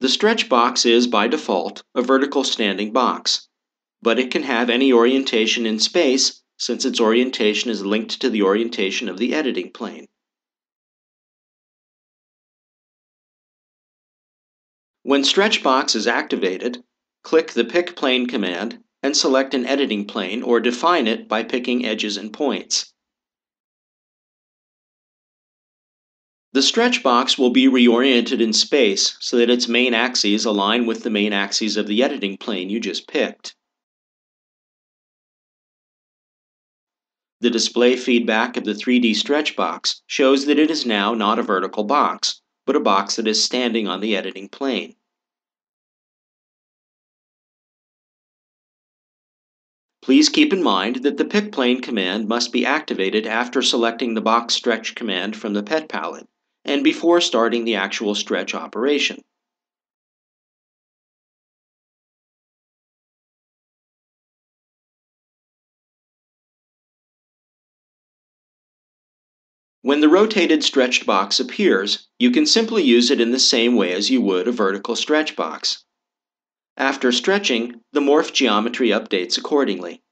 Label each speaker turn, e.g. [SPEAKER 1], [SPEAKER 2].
[SPEAKER 1] The stretch box is, by default, a vertical standing box, but it can have any orientation in space since its orientation is linked to the orientation of the editing plane. When StretchBox is activated, click the Pick Plane command and select an editing plane or define it by picking edges and points. The stretch box will be reoriented in space so that its main axes align with the main axes of the editing plane you just picked. The display feedback of the 3D stretch box shows that it is now not a vertical box, but a box that is standing on the editing plane. Please keep in mind that the pick plane command must be activated after selecting the box stretch command from the pet palette and before starting the actual stretch operation. When the rotated stretched box appears, you can simply use it in the same way as you would a vertical stretch box. After stretching, the morph geometry updates accordingly.